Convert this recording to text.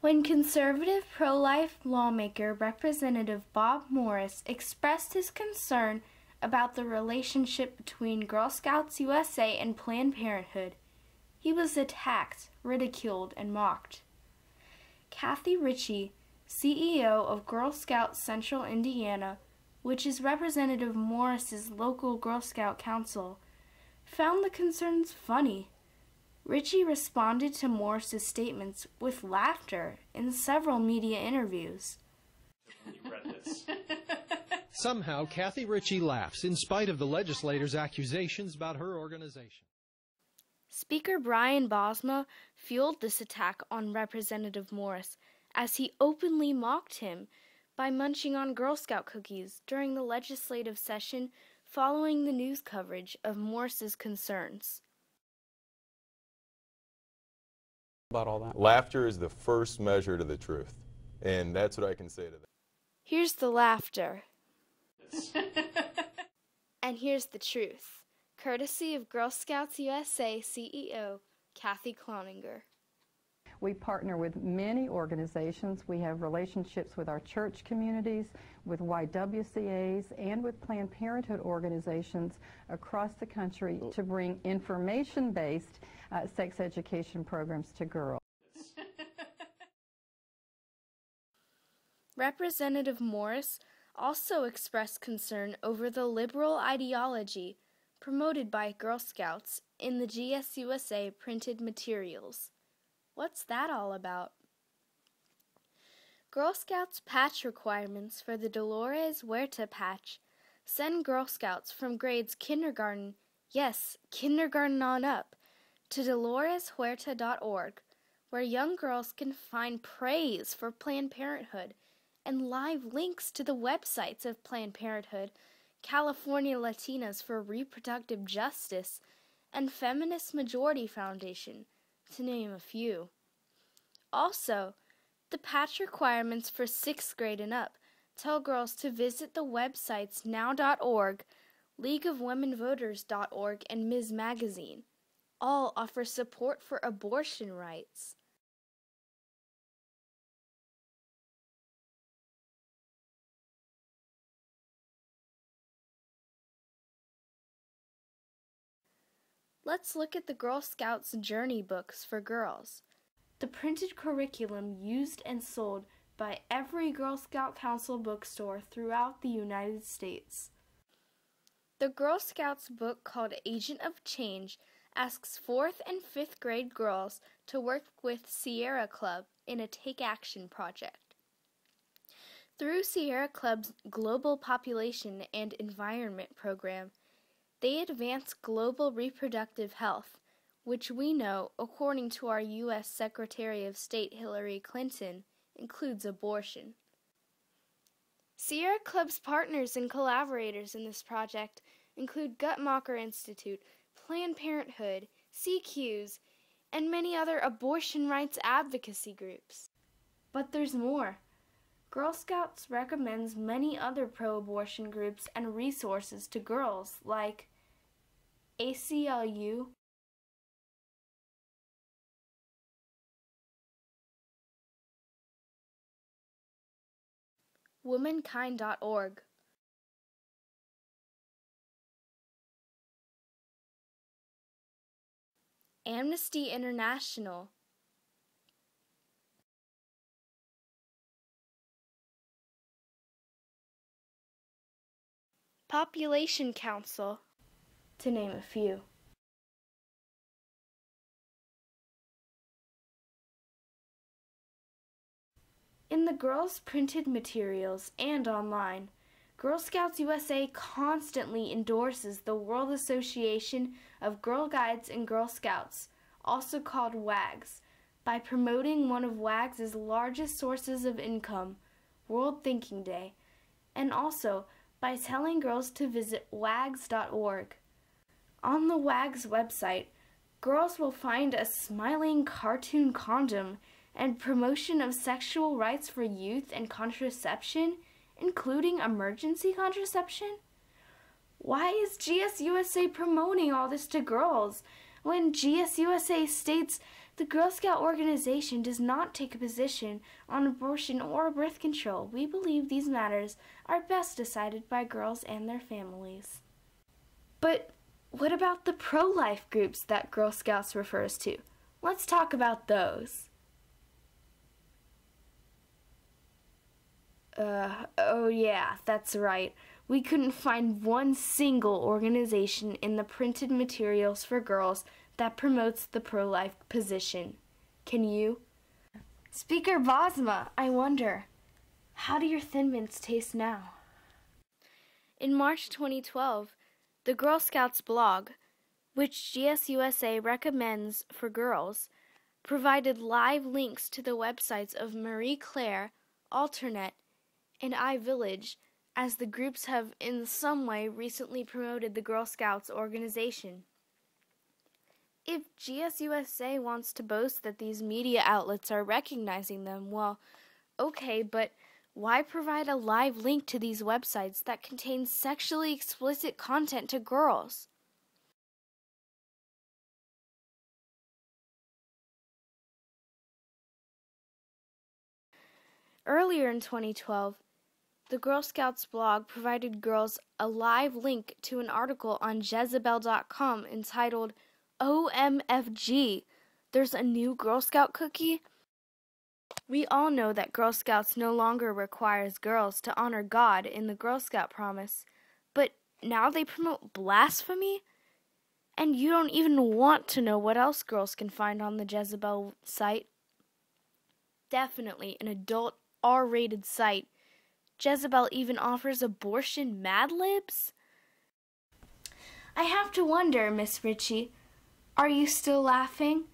When conservative pro life lawmaker Representative Bob Morris expressed his concern about the relationship between Girl Scouts USA and Planned Parenthood, he was attacked, ridiculed, and mocked. Kathy Ritchie, CEO of Girl Scouts Central Indiana, which is Representative Morris's local Girl Scout council, found the concerns funny. Ritchie responded to Morris's statements with laughter in several media interviews. Somehow, Kathy Ritchie laughs in spite of the legislators' accusations about her organization. Speaker Brian Bosma fueled this attack on Representative Morris as he openly mocked him by munching on Girl Scout cookies during the legislative session following the news coverage of Morris's concerns. About all that. Laughter is the first measure to the truth, and that's what I can say to that. Here's the laughter. and here's the truth, courtesy of Girl Scouts USA CEO Kathy Cloninger. We partner with many organizations. We have relationships with our church communities, with YWCAs, and with Planned Parenthood organizations across the country to bring information-based uh, sex education programs to girls. Representative Morris also expressed concern over the liberal ideology promoted by Girl Scouts in the GSUSA printed materials. What's that all about? Girl Scouts patch requirements for the Dolores Huerta patch send Girl Scouts from grades kindergarten, yes, kindergarten on up, to doloreshuerta.org, where young girls can find praise for Planned Parenthood and live links to the websites of Planned Parenthood, California Latinas for Reproductive Justice, and Feminist Majority Foundation to name a few. Also, the patch requirements for 6th grade and up tell girls to visit the websites now.org, leagueofwomenvoters.org, and Ms. Magazine. All offer support for abortion rights. Let's look at the Girl Scouts Journey books for girls. The printed curriculum used and sold by every Girl Scout Council bookstore throughout the United States. The Girl Scouts book called Agent of Change asks fourth and fifth grade girls to work with Sierra Club in a Take Action project. Through Sierra Club's Global Population and Environment program, they advance global reproductive health, which we know, according to our U.S. Secretary of State Hillary Clinton, includes abortion. Sierra Club's partners and collaborators in this project include Guttmacher Institute, Planned Parenthood, SIECUS, and many other abortion rights advocacy groups. But there's more. Girl Scouts recommends many other pro abortion groups and resources to girls like ACLU, womankind.org, Amnesty International, Population Council to name a few. In the girls' printed materials and online, Girl Scouts USA constantly endorses the World Association of Girl Guides and Girl Scouts, also called WAGGGS, by promoting one of WAGGGS' largest sources of income, World Thinking Day, and also by telling girls to visit wagggs.org. On the WAGGGS' website, girls will find a smiling cartoon condom and promotion of sexual rights for youth and contraception, including emergency contraception. Why is GSUSA promoting all this to girls when GSUSA states The Girl Scout organization does not take a position on abortion or birth control. We believe these matters are best decided by girls and their families. But what about the pro life groups that Girl Scouts refers to? Let's talk about those. Uh, oh yeah, that's right. We couldn't find one single organization in the printed materials for girls that promotes the pro life position. Can you? Speaker Bosma, I wonder, how do your Thin Mints taste now? In March 2012, the Girl Scouts blog, which GSUSA recommends for girls, provided live links to the websites of Marie Claire, Alternet, and iVillage, as the groups have in some way recently promoted the Girl Scouts organization. If GSUSA wants to boast that these media outlets are recognizing them, well, okay, but why provide a live link to these websites that contain sexually explicit content to girls? Earlier in 2012, the Girl Scouts blog provided girls a live link to an article on Jezebel.com entitled OMFG, there's a new Girl Scout cookie? We all know that Girl Scouts no longer requires girls to honor God in the Girl Scout promise, but now they promote blasphemy? And you don't even want to know what else girls can find on the Jezebel site. Definitely an adult R rated site. Jezebel even offers abortion mad libs? I have to wonder, Miss Ritchie, are you still laughing?